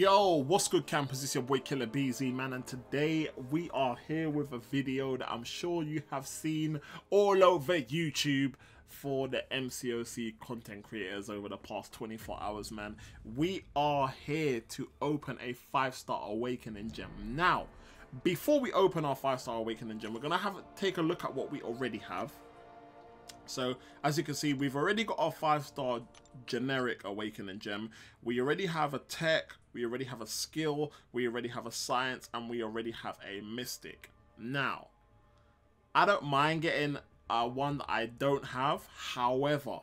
Yo, what's good campers? It's your boy Killer Beezy man and today we are here with a video that I'm sure you have seen all over YouTube for the MCOC content creators over the past 24 hours man. We are here to open a 5 star awakening gem. Now, before we open our 5 star awakening gem, we're going to have take a look at what we already have. So as you can see, we've already got our five star generic awakening gem. We already have a tech, we already have a skill, we already have a science, and we already have a mystic. Now, I don't mind getting uh, one that I don't have. However,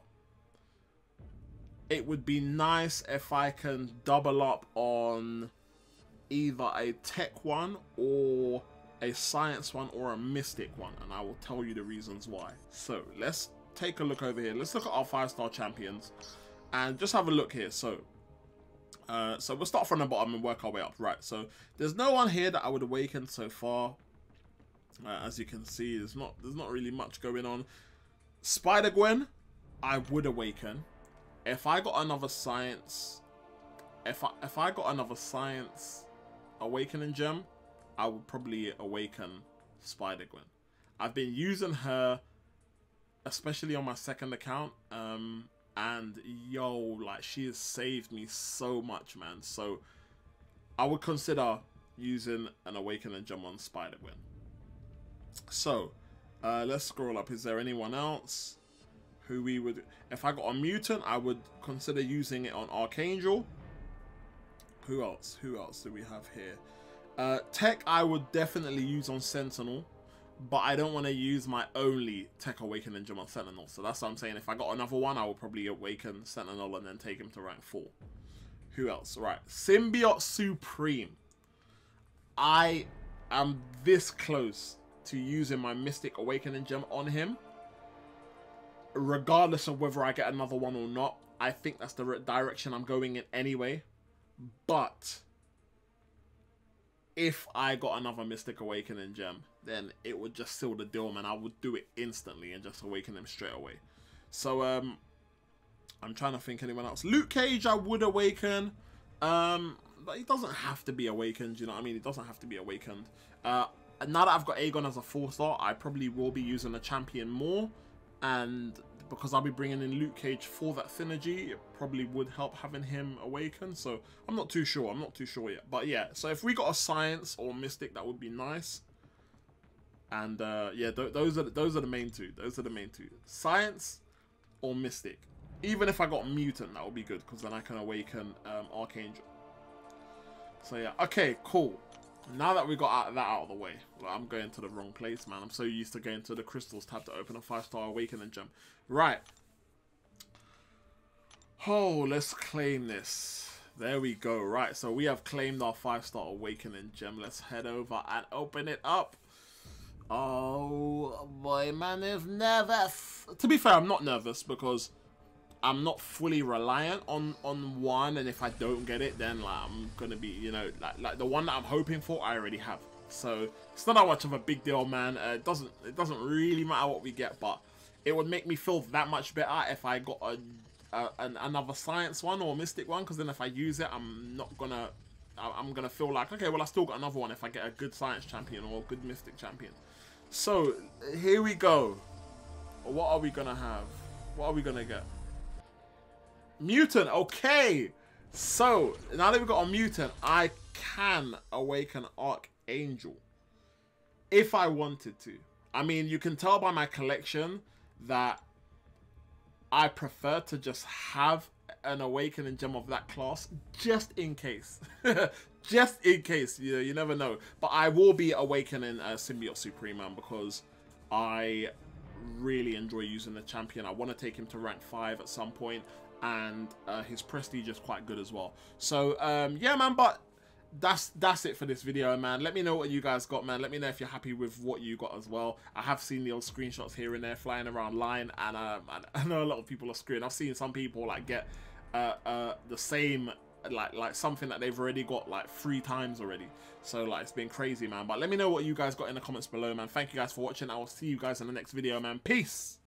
it would be nice if I can double up on either a tech one or a science one or a mystic one and I will tell you the reasons why. So let's take a look over here. Let's look at our five star champions and just have a look here. So uh, so we'll start from the bottom and work our way up. Right, so there's no one here that I would awaken so far. Uh, as you can see, there's not there's not really much going on. Spider Gwen, I would awaken. If I got another science, if I if I got another science awakening gem, I would probably awaken Spider Gwen. I've been using her, especially on my second account, um, and yo, like she has saved me so much, man. So I would consider using an awakening gem on Spider Gwen. So uh, let's scroll up. Is there anyone else who we would? If I got a mutant, I would consider using it on Archangel. Who else? Who else do we have here? Uh, tech I would definitely use on Sentinel, but I don't want to use my only Tech Awakening gem on Sentinel. So that's what I'm saying. If I got another one, I will probably awaken Sentinel and then take him to rank 4. Who else? Right, Symbiote Supreme. I am this close to using my Mystic Awakening gem on him. Regardless of whether I get another one or not, I think that's the direction I'm going in anyway. But if I got another Mystic Awakening gem, then it would just seal the deal, man. I would do it instantly and just awaken him straight away. So, um, I'm trying to think anyone else. Luke Cage, I would awaken. Um, but he doesn't have to be awakened, you know what I mean? He doesn't have to be awakened. Uh, now that I've got Aegon as a 4 star, I probably will be using the champion more. And because I'll be bringing in Luke Cage for that synergy, it probably would help having him awaken. So I'm not too sure. I'm not too sure yet. But yeah, so if we got a Science or Mystic, that would be nice. And uh, yeah, th those are the, those are the main two. Those are the main two. Science or Mystic. Even if I got Mutant, that would be good because then I can awaken um, Archangel. So yeah, okay, cool. Now that we got that out of the way, I'm going to the wrong place, man. I'm so used to going to the crystals tab to open a 5-star awakening gem. Right. Oh, let's claim this. There we go. Right, so we have claimed our 5-star awakening gem. Let's head over and open it up. Oh, boy, man is nervous. To be fair, I'm not nervous because I'm not fully reliant on on one, and if I don't get it, then like I'm gonna be, you know, like like the one that I'm hoping for, I already have. So it's not that much of a big deal, man. Uh, it doesn't it doesn't really matter what we get, but it would make me feel that much better if I got a, a an, another science one or mystic one, because then if I use it, I'm not gonna I'm gonna feel like okay, well I still got another one if I get a good science champion or a good mystic champion. So here we go. What are we gonna have? What are we gonna get? Mutant, okay. So, now that we've got a mutant, I can awaken Archangel. If I wanted to. I mean, you can tell by my collection that I prefer to just have an awakening gem of that class just in case just in case you know you never know but i will be awakening a symbiote supreme because i really enjoy using the champion i want to take him to rank 5 at some point and uh, his prestige is quite good as well. So um, yeah, man. But that's that's it for this video, man. Let me know what you guys got, man. Let me know if you're happy with what you got as well. I have seen the old screenshots here and there flying around line, and um, I know a lot of people are screwing. I've seen some people like get uh, uh, the same like like something that they've already got like three times already. So like it's been crazy man. But let me know what you guys got in the comments below man. Thank you guys for watching. I will see you guys in the next video man. Peace